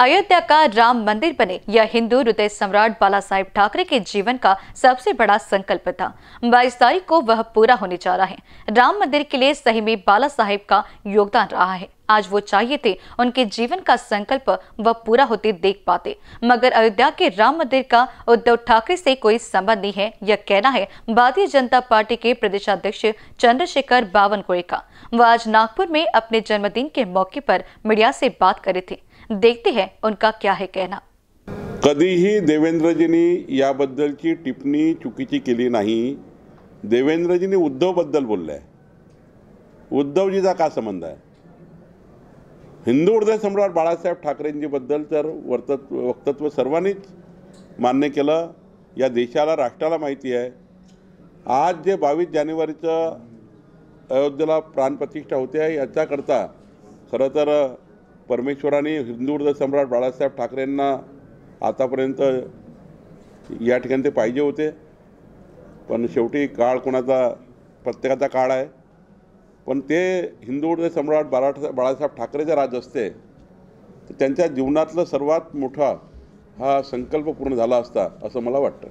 अयोध्या का राम मंदिर बने यह हिंदू हृदय सम्राट बाला साहेब ठाकरे के जीवन का सबसे बड़ा संकल्प था। बाईस तारीख को वह पूरा होने जा रहा है। राम मंदिर के लिए सही में बाला साहेब का योगदान रहा है। आज वो चाहिए थे, उनके जीवन का संकल्प वह पूरा होते देख पाते। मगर अयोध्या के राम मंदिर का उद्धव ठाकरे से कोई संबंध नहीं है, यह कहना है, भारतीय जनता पार्टी के प्रदेशाध्यक्ष चंद्रशेखर बावनकुड़े का वह आज नागपुर में अपने जन्मदिन के मौके पर मीडिया से बात करे थे। देखते हैं उनका क्या है कहना। कभी ही देवेंद्र जी ने कधीही देवेंद्रजींनी याबद्दलची टिप्पणी चुकीची केली नाही. देवेंद्रजींनी उद्धवबद्दल बोललं आहे उद्धवजीचा का संबंध आहे? हिंदू हृदय सम्राट बाळासाहेब ठाकरेंजीबद्दल तर वर्तत्व वक्तत्व सर्वांनीच मान्य केलं. या देशाला राष्ट्राला माहिती आहे. आज जे बावीस जानेवारीचं अयोध्येला प्राणप्रतिष्ठा होते आहे याच्याकरता खरं तर परमेश्वराने हिंदू हृदय सम्राट बाळासाहेब ठाकरेंना आतापर्यंत या ठिकाणी ते पाहिजे होते. पण शेवटी काळ कोणाचा प्रत्येकाचा काळ आहे. पण ते हिंदूचे सम्राट बाळा बाळासाहेब ठाकरेचे राज असते तर त्यांच्या जीवनातलं सर्वात मोठा हा संकल्प पूर्ण झाला असता असं मला वाटतं.